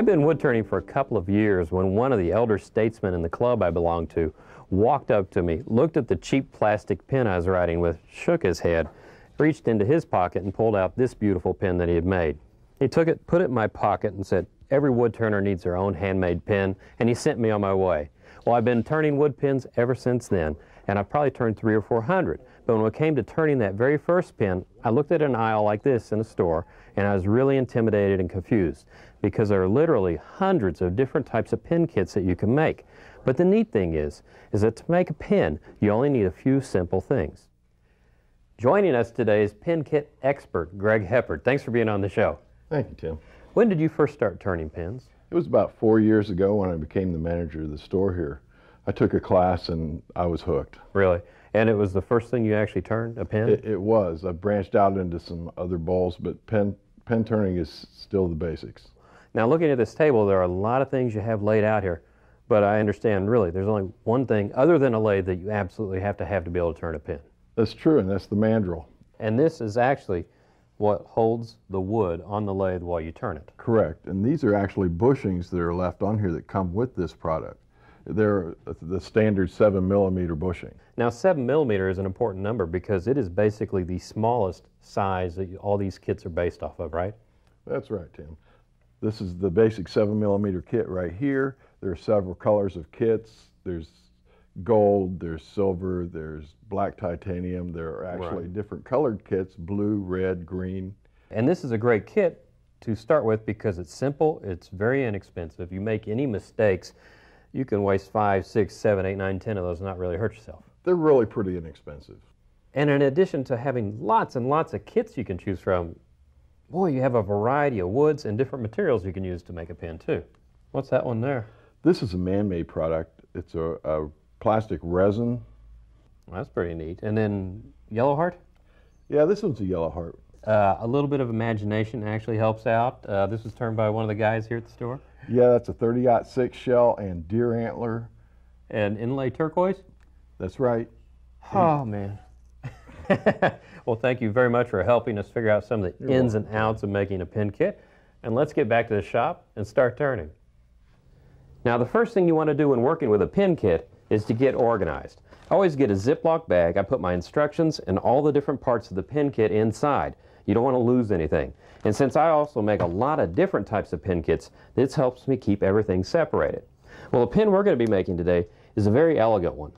I've been wood turning for a couple of years when one of the elder statesmen in the club I belong to walked up to me, looked at the cheap plastic pen I was writing with, shook his head, reached into his pocket and pulled out this beautiful pen that he had made. He took it, put it in my pocket and said, every wood turner needs their own handmade pen, and he sent me on my way. Well, I've been turning wood pens ever since then, and I've probably turned three or four hundred. But when it came to turning that very first pin, I looked at an aisle like this in a store, and I was really intimidated and confused because there are literally hundreds of different types of pin kits that you can make. But the neat thing is, is that to make a pin, you only need a few simple things. Joining us today is pin kit expert Greg Heppard. Thanks for being on the show. Thank you, Tim. When did you first start turning pins? It was about four years ago when I became the manager of the store here. I took a class and I was hooked. Really? And it was the first thing you actually turned, a pen? It, it was. I branched out into some other bowls, but pen, pen turning is still the basics. Now, looking at this table, there are a lot of things you have laid out here, but I understand really there's only one thing other than a lathe that you absolutely have to have to be able to turn a pen. That's true, and that's the mandrel. And this is actually what holds the wood on the lathe while you turn it. Correct. And these are actually bushings that are left on here that come with this product. They're the standard seven millimeter bushing. Now, seven millimeter is an important number because it is basically the smallest size that all these kits are based off of, right? That's right, Tim. This is the basic seven millimeter kit right here. There are several colors of kits. There's gold, there's silver, there's black titanium. There are actually Right. different colored kits, blue, red, green. And this is a great kit to start with because it's simple, it's very inexpensive. If you make any mistakes, you can waste five, six, seven, eight, nine, ten of those and not really hurt yourself. They're really pretty inexpensive. And in addition to having lots and lots of kits you can choose from, boy, you have a variety of woods and different materials you can use to make a pen too. What's that one there? This is a man-made product. It's a, a plastic resin. That's pretty neat. And then Yellow Heart? Yeah, this one's a yellow heart. Uh, a little bit of imagination actually helps out. Uh, this was turned by one of the guys here at the store. Yeah, that's a 30-06 shell and deer antler. And inlay turquoise? That's right. Oh, man. well, thank you very much for helping us figure out some of the ins and outs of making a pin kit. And let's get back to the shop and start turning. Now, the first thing you want to do when working with a pin kit is to get organized. I always get a Ziploc bag. I put my instructions and all the different parts of the pin kit inside. You don't want to lose anything. And since I also make a lot of different types of pin kits, this helps me keep everything separated. Well, the pin we're going to be making today is a very elegant one.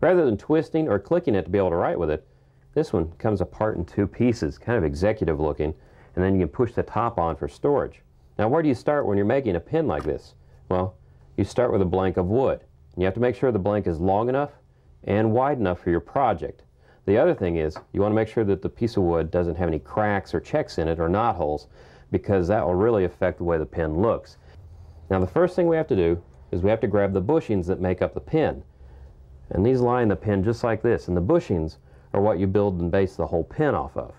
Rather than twisting or clicking it to be able to write with it, this one comes apart in two pieces, kind of executive looking, and then you can push the top on for storage. Now, where do you start when you're making a pin like this? Well, you start with a blank of wood. You have to make sure the blank is long enough and wide enough for your project. The other thing is you want to make sure that the piece of wood doesn't have any cracks or checks in it or knot holes because that will really affect the way the pen looks. Now the first thing we have to do is we have to grab the bushings that make up the pen. And these line the pen just like this and the bushings are what you build and base the whole pen off of.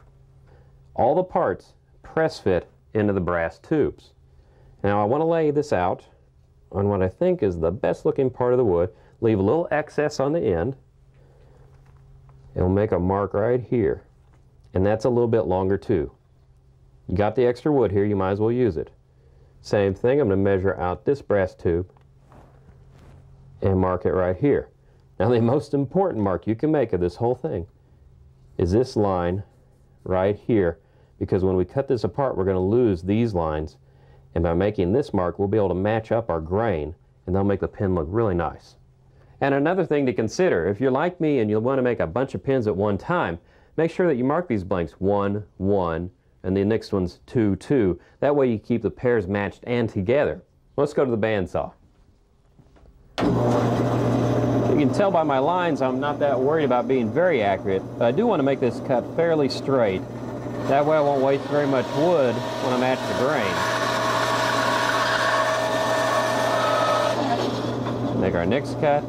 All the parts press fit into the brass tubes. Now I want to lay this out on what I think is the best looking part of the wood, leave a little excess on the end. It'll make a mark right here. And that's a little bit longer too. You got the extra wood here, you might as well use it. Same thing, I'm going to measure out this brass tube and mark it right here. Now the most important mark you can make of this whole thing is this line right here because when we cut this apart we're going to lose these lines and by making this mark we'll be able to match up our grain and they'll make the pen look really nice. And another thing to consider, if you're like me and you want to make a bunch of pins at one time, make sure that you mark these blanks 1, 1, and the next one's 2, 2. That way you keep the pairs matched and together. Let's go to the bandsaw. You can tell by my lines I'm not that worried about being very accurate, but I do want to make this cut fairly straight. That way I won't waste very much wood when I match the grain. Make our next cut.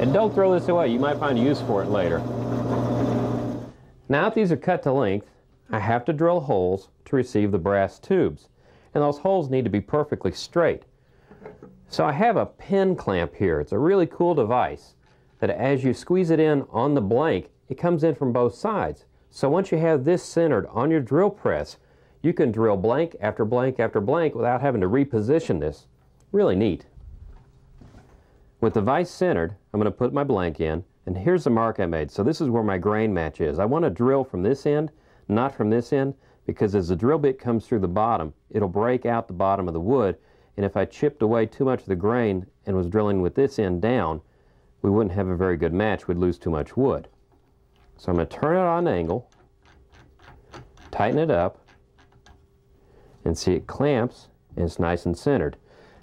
And don't throw this away, you might find a use for it later. Now that these are cut to length, I have to drill holes to receive the brass tubes. And those holes need to be perfectly straight. So I have a pin clamp here. It's a really cool device that as you squeeze it in on the blank, it comes in from both sides. So once you have this centered on your drill press, you can drill blank after blank after blank without having to reposition this. Really neat. With the vise centered, I'm going to put my blank in, and here's the mark I made. So this is where my grain match is. I want to drill from this end, not from this end, because as the drill bit comes through the bottom, it'll break out the bottom of the wood, and if I chipped away too much of the grain and was drilling with this end down, we wouldn't have a very good match. We'd lose too much wood. So I'm going to turn it on an angle, tighten it up, and see it clamps and it's nice and centered.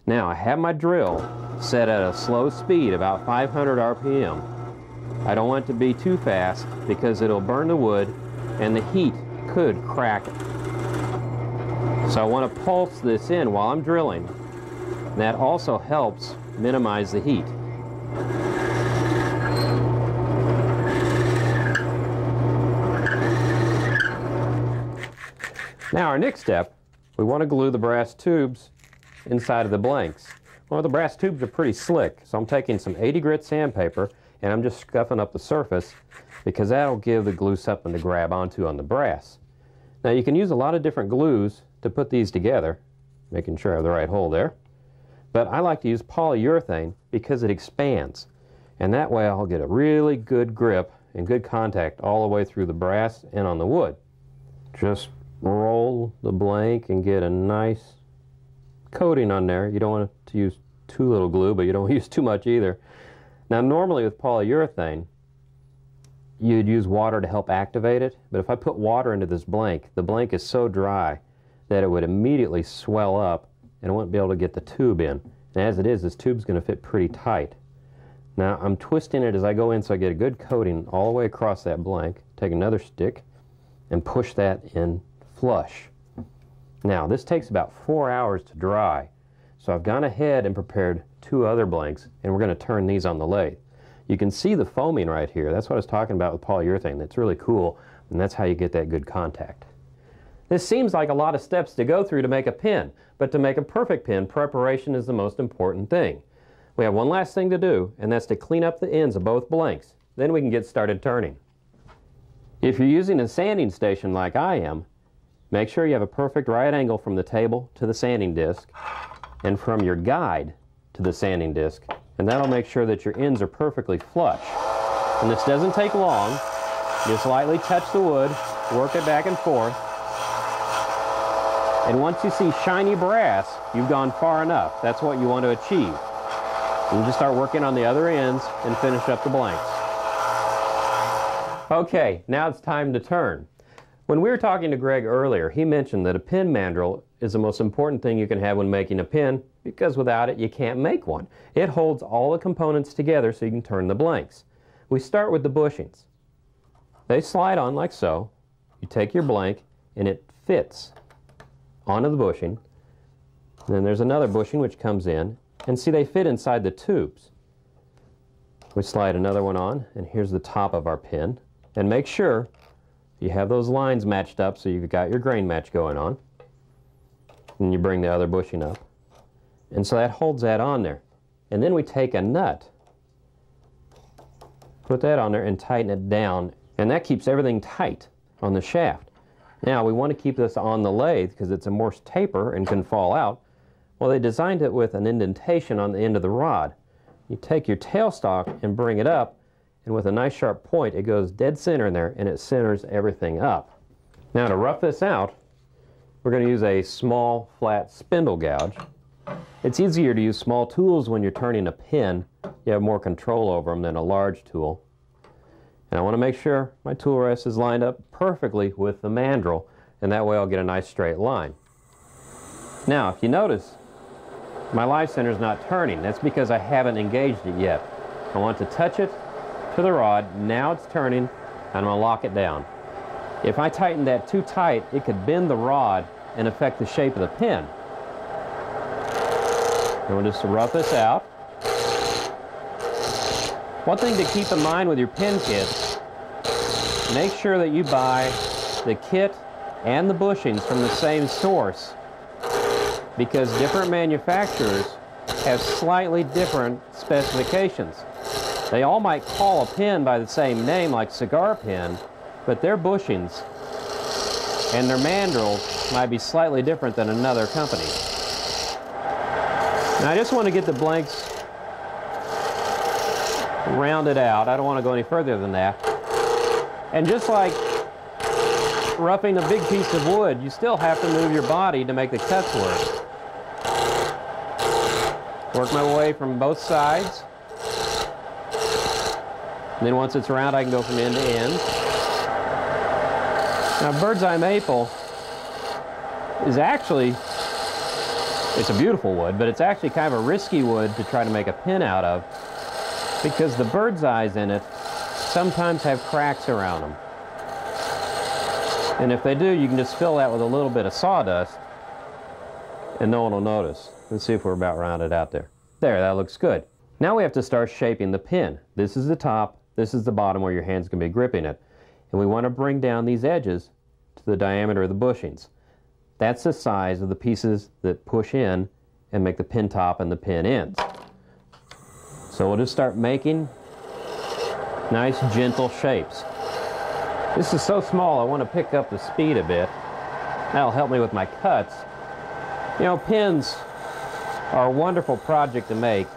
Now I have my drill set at a slow speed, about 500 RPM. I don't want it to be too fast because it'll burn the wood and the heat could crack. So I want to pulse this in while I'm drilling. That also helps minimize the heat. Now our next step, we want to glue the brass tubes inside of the blanks. Well, the brass tubes are pretty slick, so I'm taking some 80 grit sandpaper and I'm just scuffing up the surface because that'll give the glue something to grab onto on the brass. Now you can use a lot of different glues to put these together, making sure I have the right hole there. But I like to use polyurethane because it expands. And that way I'll get a really good grip and good contact all the way through the brass and on the wood. Just roll the blank and get a nice coating on there. You don't want to use too little glue, but you don't use too much either. Now normally with polyurethane, you'd use water to help activate it, but if I put water into this blank, the blank is so dry that it would immediately swell up and I wouldn't be able to get the tube in. And as it is, this tube's going to fit pretty tight. Now I'm twisting it as I go in so I get a good coating all the way across that blank. Take another stick and push that in flush. Now this takes about four hours to dry. So I've gone ahead and prepared two other blanks and we're going to turn these on the lathe. You can see the foaming right here. That's what I was talking about with polyurethane. That's really cool and that's how you get that good contact. This seems like a lot of steps to go through to make a pin, but to make a perfect pin, preparation is the most important thing. We have one last thing to do, and that's to clean up the ends of both blanks. Then we can get started turning. If you're using a sanding station like I am, make sure you have a perfect right angle from the table to the sanding disc and from your guide to the sanding disc, and that'll make sure that your ends are perfectly flush. And this doesn't take long. Just lightly touch the wood, work it back and forth, and once you see shiny brass, you've gone far enough. That's what you want to achieve. You just start working on the other ends and finish up the blanks. Okay, now it's time to turn. When we were talking to Greg earlier, he mentioned that a pin mandrel is the most important thing you can have when making a pin because without it you can't make one. It holds all the components together so you can turn the blanks. We start with the bushings. They slide on like so. You take your blank and it fits onto the bushing. And then there's another bushing which comes in. And see, they fit inside the tubes. We slide another one on, and here's the top of our pin. And make sure you have those lines matched up so you've got your grain match going on. And you bring the other bushing up. And so that holds that on there. And then we take a nut, put that on there and tighten it down. And that keeps everything tight on the shaft. Now we want to keep this on the lathe because it's a Morse taper and can fall out. Well, they designed it with an indentation on the end of the rod. You take your tailstock and bring it up, and with a nice sharp point, it goes dead center in there, and it centers everything up. Now to rough this out, we're going to use a small, flat spindle gouge. It's easier to use small tools when you're turning a pin. You have more control over them than a large tool. And I want to make sure my tool rest is lined up perfectly with the mandrel, and that way I'll get a nice straight line. Now, if you notice, my live center is not turning. That's because I haven't engaged it yet. I want to touch it to the rod. Now it's turning, and I'm going to lock it down. If I tighten that too tight, it could bend the rod and affect the shape of the pin. And we'll just rough this out. One thing to keep in mind with your pin kits, make sure that you buy the kit and the bushings from the same source because different manufacturers have slightly different specifications. They all might call a pin by the same name like cigar pin, but their bushings and their mandrels might be slightly different than another company. Now I just want to get the blanks rounded out. I don't want to go any further than that. And just like roughing a big piece of wood, you still have to move your body to make the cuts work. Work my way from both sides. And then once it's round, I can go from end to end. Now, bird's eye maple is actually, it's a beautiful wood, but it's actually kind of a risky wood to try to make a pin out of because the bird's eyes in it sometimes have cracks around them. And if they do, you can just fill that with a little bit of sawdust and no one will notice. Let's see if we're about rounded out there. There, that looks good. Now we have to start shaping the pin. This is the top, this is the bottom where your hand's going to be gripping it. And we want to bring down these edges to the diameter of the bushings. That's the size of the pieces that push in and make the pin top and the pin ends. So we'll just start making nice gentle shapes. This is so small I want to pick up the speed a bit. That'll help me with my cuts. You know, pins are a wonderful project to make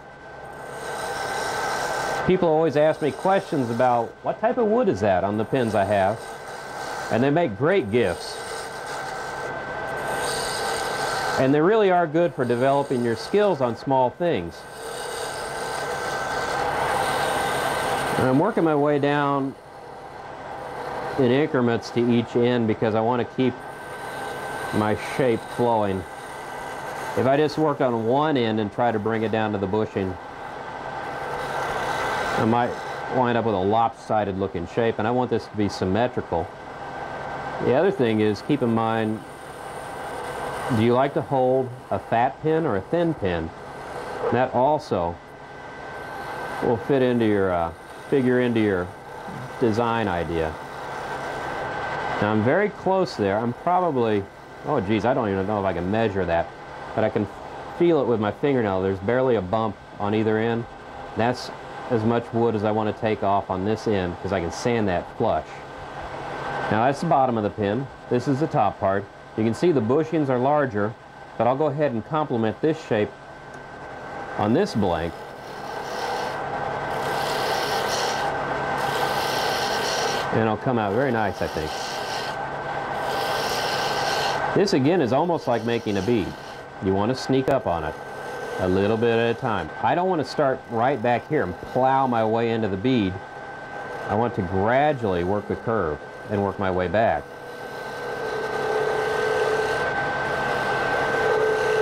People always ask me questions about what type of wood is that on the pins I have. And they make great gifts. And they really are good for developing your skills on small things. And I'm working my way down in increments to each end because I want to keep my shape flowing. If I just work on one end and try to bring it down to the bushing, I might wind up with a lopsided looking shape and I want this to be symmetrical. The other thing is keep in mind, do you like to hold a fat pin or a thin pin? That also will fit into your, uh, figure into your design idea. Now I'm very close there. I'm probably, oh geez, I don't even know if I can measure that, but I can feel it with my fingernail. There's barely a bump on either end. That's as much wood as I want to take off on this end because I can sand that flush. Now that's the bottom of the pin. This is the top part. You can see the bushings are larger, but I'll go ahead and complement this shape on this blank. And it'll come out very nice, I think. This again is almost like making a bead. You want to sneak up on it a little bit at a time. I don't want to start right back here and plow my way into the bead. I want to gradually work the curve and work my way back.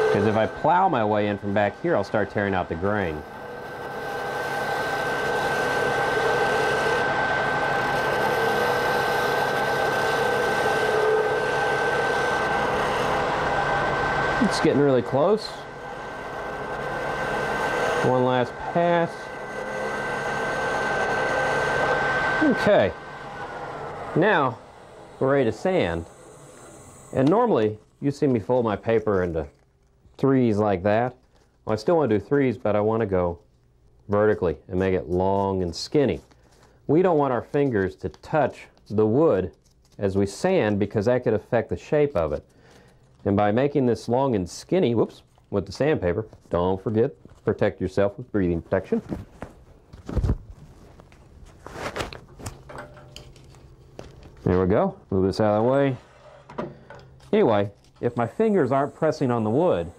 Because if I plow my way in from back here, I'll start tearing out the grain. It's getting really close. One last pass. Okay. Now, we're ready to sand. And normally, you see me fold my paper into threes like that. Well, I still want to do threes, but I want to go vertically and make it long and skinny. We don't want our fingers to touch the wood as we sand because that could affect the shape of it. And by making this long and skinny, whoops, with the sandpaper, don't forget protect yourself with breathing protection. There we go. Move this out of the way. Anyway, if my fingers aren't pressing on the wood,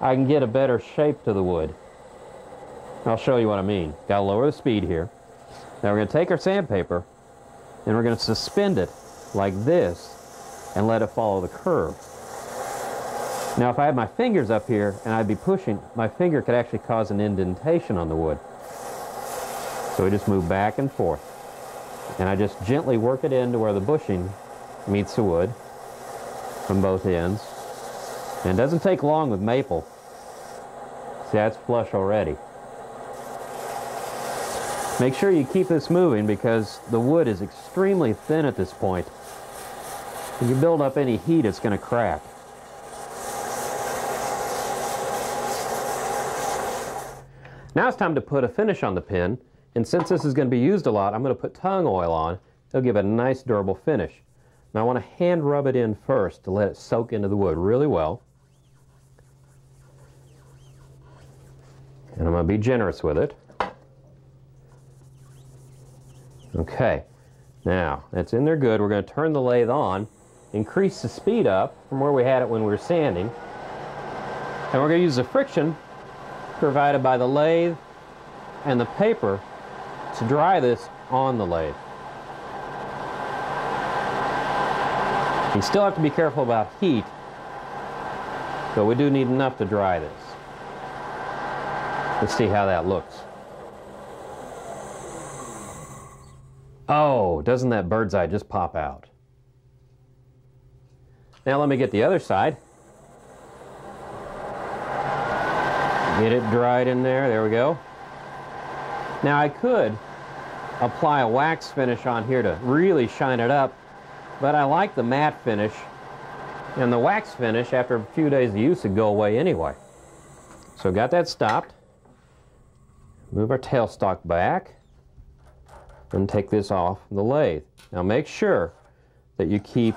I can get a better shape to the wood. I'll show you what I mean. Got to lower the speed here. Now we're going to take our sandpaper and we're going to suspend it like this and let it follow the curve. Now if I had my fingers up here and I'd be pushing, my finger could actually cause an indentation on the wood. So we just move back and forth. And I just gently work it into where the bushing meets the wood from both ends. And it doesn't take long with maple. See, that's flush already. Make sure you keep this moving because the wood is extremely thin at this point. If you build up any heat, it's going to crack. Now it's time to put a finish on the pin. And since this is going to be used a lot, I'm going to put tung oil on. It'll give it a nice durable finish. Now I want to hand rub it in first to let it soak into the wood really well. And I'm going to be generous with it. Okay, now that's in there good. We're going to turn the lathe on, increase the speed up from where we had it when we were sanding. And we're going to use the friction provided by the lathe and the paper to dry this on the lathe. You still have to be careful about heat, but we do need enough to dry this. Let's see how that looks. Oh, doesn't that bird's eye just pop out? Now let me get the other side. Get it dried in there, there we go. Now I could apply a wax finish on here to really shine it up, but I like the matte finish, and the wax finish after a few days of use would go away anyway. So got that stopped. Move our tailstock back and take this off the lathe. Now make sure that you keep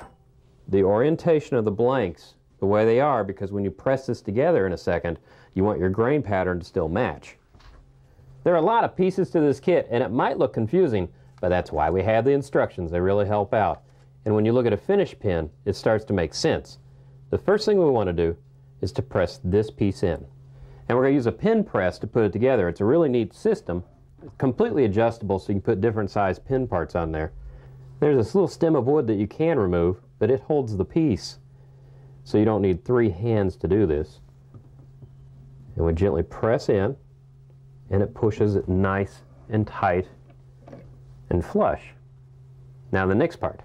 the orientation of the blanks the way they are because when you press this together in a second, you want your grain pattern to still match. There are a lot of pieces to this kit and it might look confusing, but that's why we have the instructions. They really help out. And when you look at a finish pin, it starts to make sense. The first thing we want to do is to press this piece in. And we're going to use a pin press to put it together. It's a really neat system completely adjustable so you can put different size pin parts on there. There's this little stem of wood that you can remove, but it holds the piece. So you don't need three hands to do this. And we gently press in, and it pushes it nice and tight and flush. Now the next part.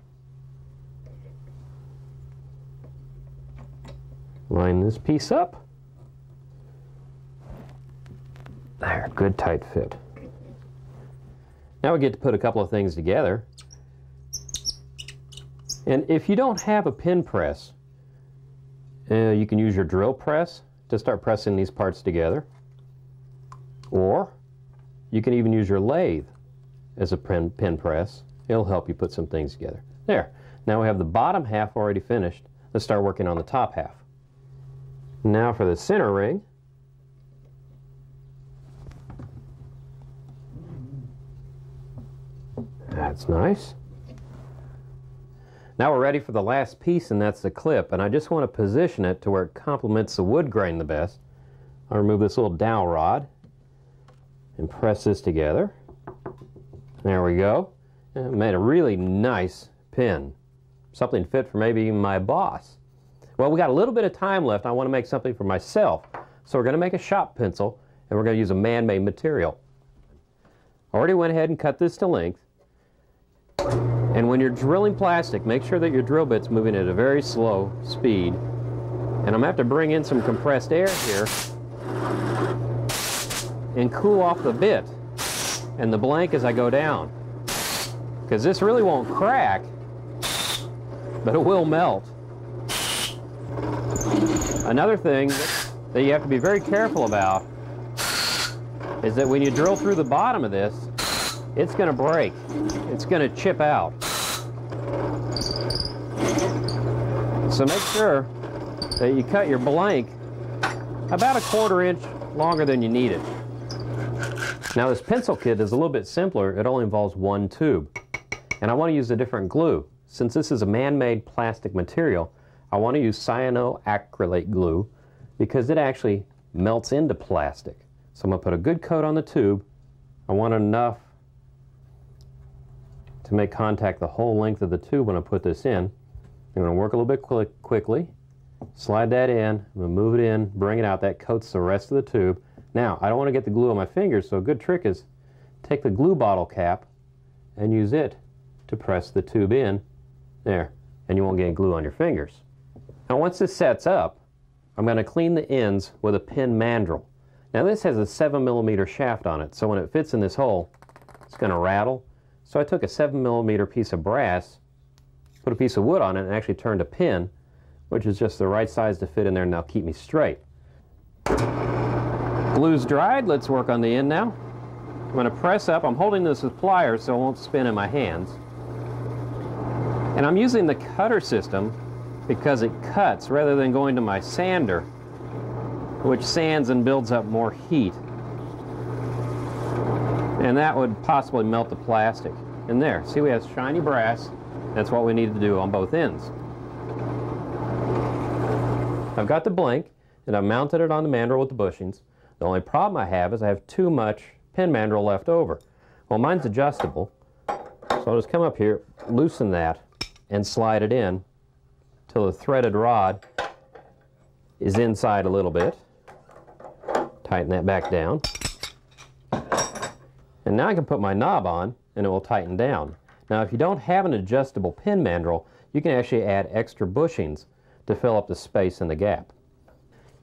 Line this piece up. There, good tight fit. Now we get to put a couple of things together. And if you don't have a pin press, uh, you can use your drill press to start pressing these parts together. Or you can even use your lathe as a pin, pin press. It'll help you put some things together. There. Now we have the bottom half already finished. Let's start working on the top half. Now for the center ring, That's nice. Now we're ready for the last piece and that's the clip and I just want to position it to where it complements the wood grain the best. I'll remove this little dowel rod and press this together. There we go. And made a really nice pin. Something fit for maybe my boss. Well, we got a little bit of time left. I want to make something for myself. So we're going to make a shop pencil and we're going to use a man-made material. I Already went ahead and cut this to length. Mm-hmm. And when you're drilling plastic, make sure that your drill bit's moving at a very slow speed. And I'm to have to bring in some compressed air here and cool off the bit and the blank as I go down. Because this really won't crack, but it will melt. Another thing that you have to be very careful about is that when you drill through the bottom of this, it's going to break. It's going to chip out. So make sure that you cut your blank about a quarter inch longer than you need it. Now this pencil kit is a little bit simpler. It only involves one tube. And I want to use a different glue. Since this is a man-made plastic material, I want to use cyanoacrylate glue because it actually melts into plastic. So I'm going to put a good coat on the tube. I want enough to make contact the whole length of the tube when I put this in. I'm going to work a little bit quick, quickly, slide that in, I'm going to move it in, bring it out. That coats the rest of the tube. Now, I don't want to get the glue on my fingers, so a good trick is take the glue bottle cap and use it to press the tube in. There, and you won't get glue on your fingers. Now, once this sets up, I'm going to clean the ends with a pin mandrel. Now, this has a 7 millimeter shaft on it, so when it fits in this hole, it's going to rattle so I took a 7 millimeter piece of brass, put a piece of wood on it, and actually turned a pin, which is just the right size to fit in there and now keep me straight. Glue's dried. Let's work on the end now. I'm going to press up. I'm holding this with pliers so it won't spin in my hands. And I'm using the cutter system because it cuts rather than going to my sander, which sands and builds up more heat. And that would possibly melt the plastic. And there, see we have shiny brass. That's what we need to do on both ends. I've got the blank, and I've mounted it on the mandrel with the bushings. The only problem I have is I have too much pin mandrel left over. Well, mine's adjustable, so I'll just come up here, loosen that, and slide it in till the threaded rod is inside a little bit. Tighten that back down. And now I can put my knob on and it will tighten down. Now if you don't have an adjustable pin mandrel, you can actually add extra bushings to fill up the space in the gap.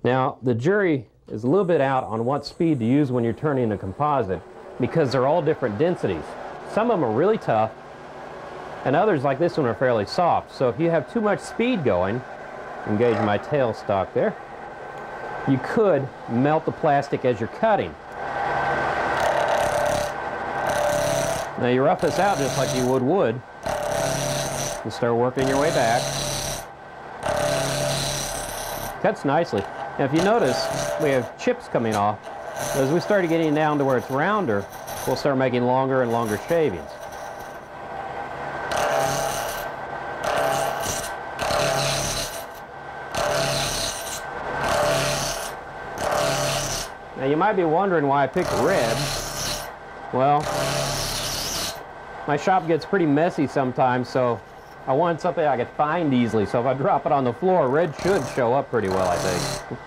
Now the jury is a little bit out on what speed to use when you're turning a composite because they're all different densities. Some of them are really tough and others like this one are fairly soft. So if you have too much speed going, engage my tailstock there, you could melt the plastic as you're cutting. Now you rough this out just like you would wood. You start working your way back. Cuts nicely. Now if you notice, we have chips coming off. As we start getting down to where it's rounder, we'll start making longer and longer shavings. Now you might be wondering why I picked red. Well, my shop gets pretty messy sometimes, so I wanted something I could find easily. So if I drop it on the floor, red should show up pretty well, I think.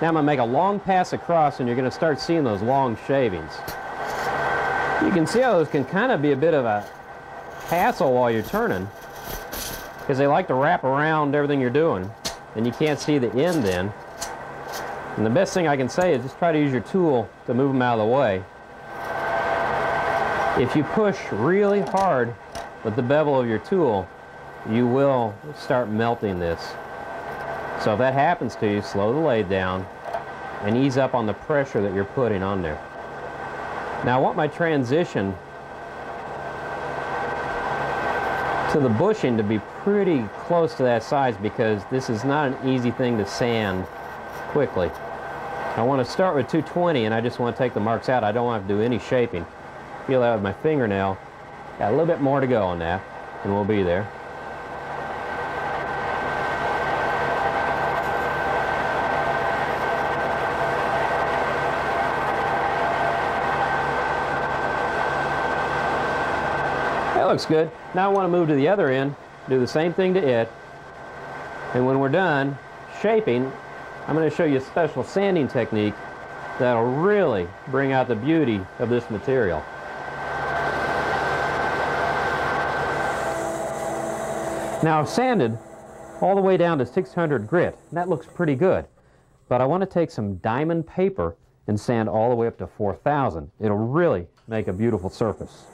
now I'm to make a long pass across, and you're going to start seeing those long shavings. You can see how those can kind of be a bit of a hassle while you're turning, because they like to wrap around everything you're doing, and you can't see the end then. And the best thing I can say is just try to use your tool to move them out of the way. If you push really hard with the bevel of your tool, you will start melting this. So if that happens to you, slow the lathe down and ease up on the pressure that you're putting on there. Now I want my transition to the bushing to be pretty close to that size because this is not an easy thing to sand quickly. I want to start with 220 and I just want to take the marks out. I don't want to do any shaping. Feel that with my fingernail. Got a little bit more to go on that and we'll be there. That looks good. Now I want to move to the other end, do the same thing to it. And when we're done shaping, I'm going to show you a special sanding technique that'll really bring out the beauty of this material. Now I've sanded all the way down to 600 grit, and that looks pretty good. But I want to take some diamond paper and sand all the way up to 4,000. It'll really make a beautiful surface.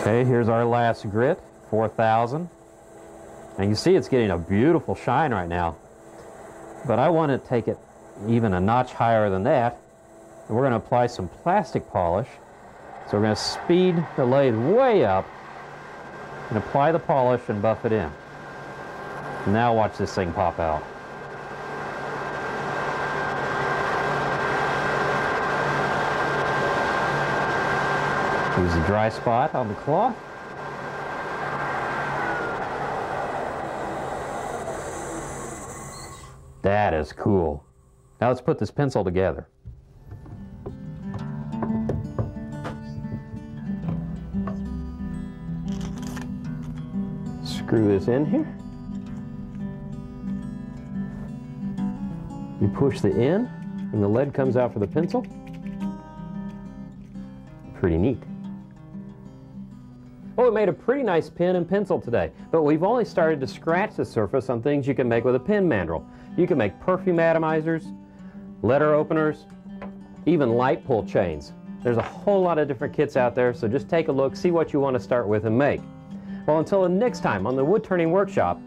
Okay, here's our last grit, 4,000. And you see it's getting a beautiful shine right now. But I want to take it even a notch higher than that. And we're going to apply some plastic polish. So we're going to speed the lathe way up and apply the polish and buff it in. Now watch this thing pop out. Use a dry spot on the cloth. That is cool. Now let's put this pencil together. Screw this in here. You push the in and the lead comes out for the pencil. Pretty neat. Well, we made a pretty nice pen and pencil today, but we've only started to scratch the surface on things you can make with a pen mandrel. You can make perfume atomizers, letter openers, even light pull chains. There's a whole lot of different kits out there, so just take a look, see what you want to start with and make. Well, until next time on the Wood Turning Workshop,